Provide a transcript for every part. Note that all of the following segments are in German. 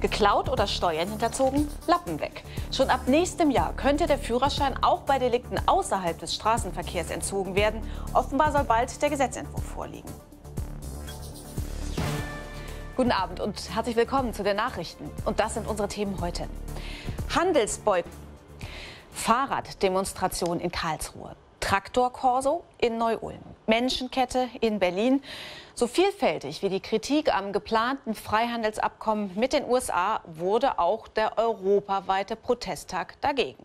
Geklaut oder Steuern hinterzogen? Lappen weg. Schon ab nächstem Jahr könnte der Führerschein auch bei Delikten außerhalb des Straßenverkehrs entzogen werden. Offenbar soll bald der Gesetzentwurf vorliegen. Guten Abend und herzlich willkommen zu den Nachrichten. Und das sind unsere Themen heute. Handelsbeuten. Fahrraddemonstration in Karlsruhe. Traktorkorso in Neu-Ulm. Menschenkette in Berlin. So vielfältig wie die Kritik am geplanten Freihandelsabkommen mit den USA wurde auch der europaweite Protesttag dagegen.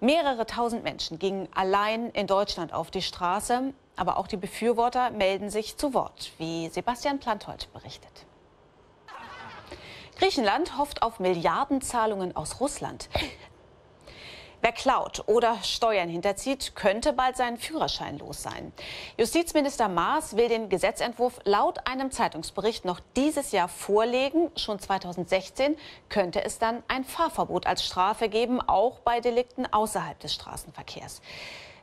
Mehrere tausend Menschen gingen allein in Deutschland auf die Straße. Aber auch die Befürworter melden sich zu Wort, wie Sebastian Planthold berichtet. Griechenland hofft auf Milliardenzahlungen aus Russland. Wer klaut oder Steuern hinterzieht, könnte bald seinen Führerschein los sein. Justizminister Maas will den Gesetzentwurf laut einem Zeitungsbericht noch dieses Jahr vorlegen. Schon 2016 könnte es dann ein Fahrverbot als Strafe geben, auch bei Delikten außerhalb des Straßenverkehrs.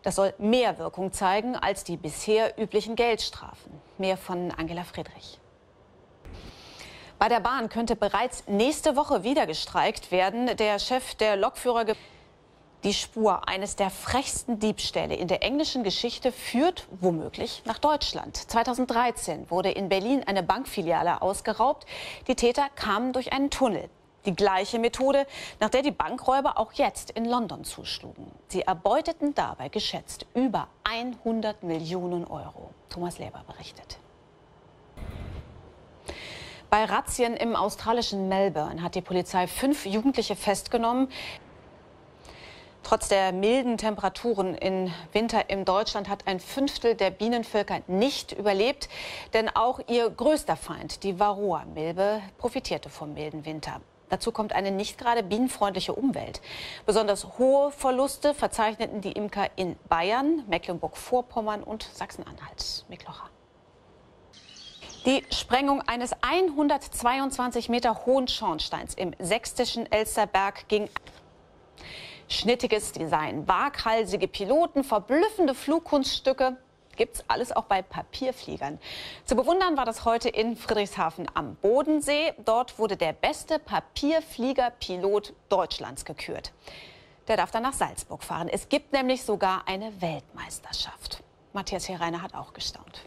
Das soll mehr Wirkung zeigen als die bisher üblichen Geldstrafen. Mehr von Angela Friedrich. Bei der Bahn könnte bereits nächste Woche wieder gestreikt werden. Der Chef der Lokführer die Spur eines der frechsten Diebstähle in der englischen Geschichte führt womöglich nach Deutschland. 2013 wurde in Berlin eine Bankfiliale ausgeraubt. Die Täter kamen durch einen Tunnel. Die gleiche Methode, nach der die Bankräuber auch jetzt in London zuschlugen. Sie erbeuteten dabei geschätzt über 100 Millionen Euro. Thomas Leber berichtet. Bei Razzien im australischen Melbourne hat die Polizei fünf Jugendliche festgenommen. Trotz der milden Temperaturen im Winter in Deutschland hat ein Fünftel der Bienenvölker nicht überlebt. Denn auch ihr größter Feind, die Varroa-Milbe, profitierte vom milden Winter. Dazu kommt eine nicht gerade bienenfreundliche Umwelt. Besonders hohe Verluste verzeichneten die Imker in Bayern, Mecklenburg-Vorpommern und Sachsen-Anhalt. Die Sprengung eines 122 Meter hohen Schornsteins im sächsischen Elsterberg ging. Schnittiges Design, waghalsige Piloten, verblüffende Flugkunststücke. Gibt's alles auch bei Papierfliegern. Zu bewundern war das heute in Friedrichshafen am Bodensee. Dort wurde der beste Papierfliegerpilot Deutschlands gekürt. Der darf dann nach Salzburg fahren. Es gibt nämlich sogar eine Weltmeisterschaft. Matthias Hereiner hat auch gestaunt.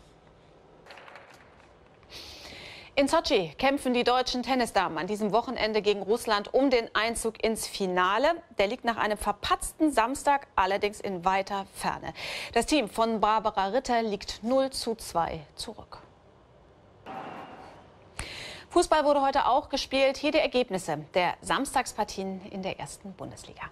In Sochi kämpfen die deutschen Tennisdamen an diesem Wochenende gegen Russland um den Einzug ins Finale. Der liegt nach einem verpatzten Samstag allerdings in weiter Ferne. Das Team von Barbara Ritter liegt 0 zu 2 zurück. Fußball wurde heute auch gespielt. Hier die Ergebnisse der Samstagspartien in der ersten Bundesliga.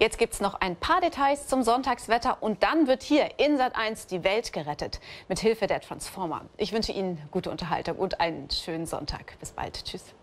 Jetzt gibt es noch ein paar Details zum Sonntagswetter und dann wird hier in Sat 1 die Welt gerettet mit Hilfe der Transformer. Ich wünsche Ihnen gute Unterhaltung und einen schönen Sonntag. Bis bald. Tschüss.